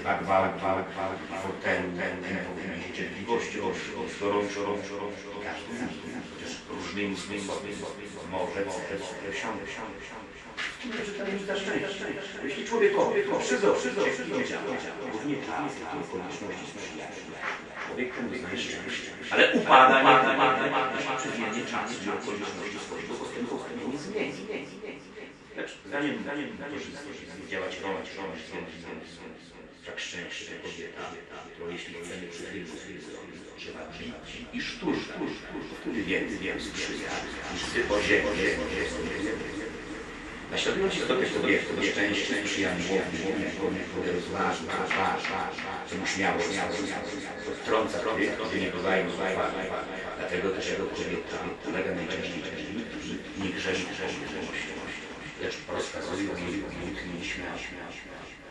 Gwałt, gwałt, gwałt, ten, ten, ten, powinien mieć cierpliwości, od gorąco, gorąco, gorąco, każdy, chociaż różnymi sposobami może, może, osiągnąć, osiągnąć, osiągnąć. Że to jest szczęście. Jeśli człowiekowi przyzą, idzie działać, równie czas, jakie okoliczności sprzyjają. Człowiek ten uznaje szczęście. Ale upada, nie upada, jeśli przywienie czas, czy okoliczności swojego postępowania nie zmieni. Lecz zanim, zanim, zanim działać, rolać, rolać, rolać, tak szczęście kobieta, to jeśli chcemy przychylnie trzeba trzymać i sztur, wtedy więcej, więcej sprzyja, niż ty o ziemi, ziemi, ziemi. Naśladując istotę kobiety do szczęścia, sprzyja miłości, miłości, rozważnie, rozważnie, co mu śmiało, wtrąca kobietę, gdy nie bywają złapane. Dlatego też jego kobieta polega najczęściej nie grzeszą, grzeszą, grzeszą, lecz rozkazują jej, nie śmiać, śmiać, śmiać.